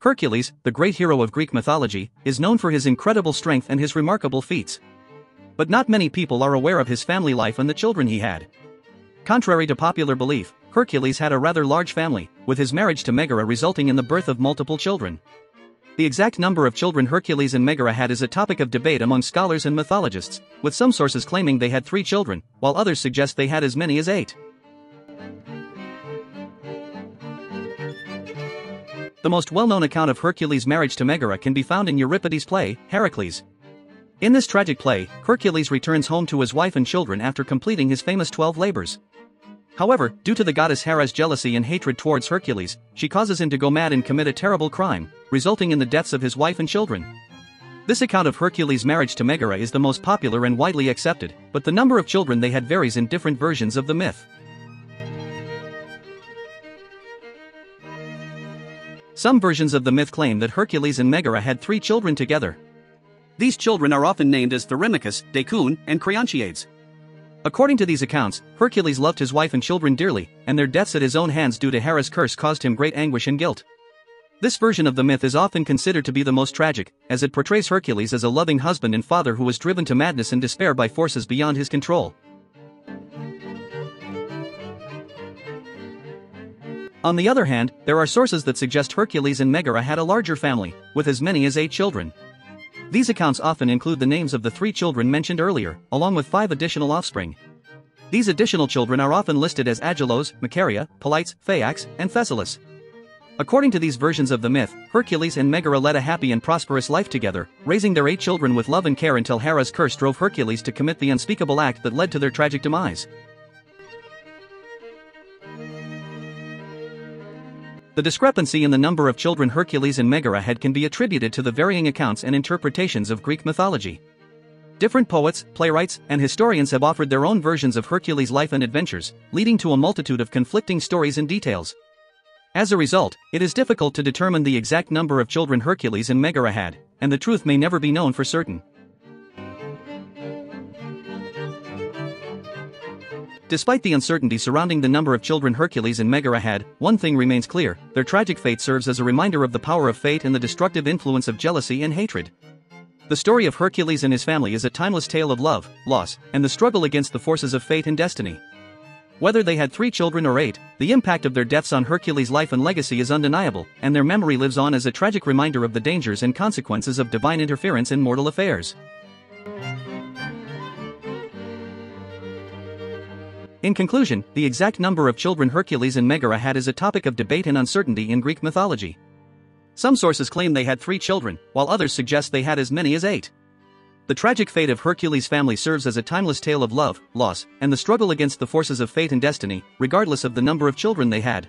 Hercules, the great hero of Greek mythology, is known for his incredible strength and his remarkable feats. But not many people are aware of his family life and the children he had. Contrary to popular belief, Hercules had a rather large family, with his marriage to Megara resulting in the birth of multiple children. The exact number of children Hercules and Megara had is a topic of debate among scholars and mythologists, with some sources claiming they had three children, while others suggest they had as many as eight. The most well-known account of Hercules' marriage to Megara can be found in Euripides' play, Heracles. In this tragic play, Hercules returns home to his wife and children after completing his famous 12 labors. However, due to the goddess Hera's jealousy and hatred towards Hercules, she causes him to go mad and commit a terrible crime, resulting in the deaths of his wife and children. This account of Hercules' marriage to Megara is the most popular and widely accepted, but the number of children they had varies in different versions of the myth. Some versions of the myth claim that Hercules and Megara had three children together. These children are often named as Therimachus, Deicoon, and Creontiades. According to these accounts, Hercules loved his wife and children dearly, and their deaths at his own hands due to Hera's curse caused him great anguish and guilt. This version of the myth is often considered to be the most tragic, as it portrays Hercules as a loving husband and father who was driven to madness and despair by forces beyond his control. On the other hand, there are sources that suggest Hercules and Megara had a larger family, with as many as eight children. These accounts often include the names of the three children mentioned earlier, along with five additional offspring. These additional children are often listed as Agelos, Macaria, Polites, Phaeax, and Thessalus. According to these versions of the myth, Hercules and Megara led a happy and prosperous life together, raising their eight children with love and care until Hera's curse drove Hercules to commit the unspeakable act that led to their tragic demise. The discrepancy in the number of children Hercules and Megara had can be attributed to the varying accounts and interpretations of Greek mythology. Different poets, playwrights, and historians have offered their own versions of Hercules' life and adventures, leading to a multitude of conflicting stories and details. As a result, it is difficult to determine the exact number of children Hercules and Megara had, and the truth may never be known for certain. Despite the uncertainty surrounding the number of children Hercules and Megara had, one thing remains clear their tragic fate serves as a reminder of the power of fate and the destructive influence of jealousy and hatred. The story of Hercules and his family is a timeless tale of love, loss, and the struggle against the forces of fate and destiny. Whether they had three children or eight, the impact of their deaths on Hercules' life and legacy is undeniable, and their memory lives on as a tragic reminder of the dangers and consequences of divine interference in mortal affairs. In conclusion, the exact number of children Hercules and Megara had is a topic of debate and uncertainty in Greek mythology. Some sources claim they had three children, while others suggest they had as many as eight. The tragic fate of Hercules' family serves as a timeless tale of love, loss, and the struggle against the forces of fate and destiny, regardless of the number of children they had.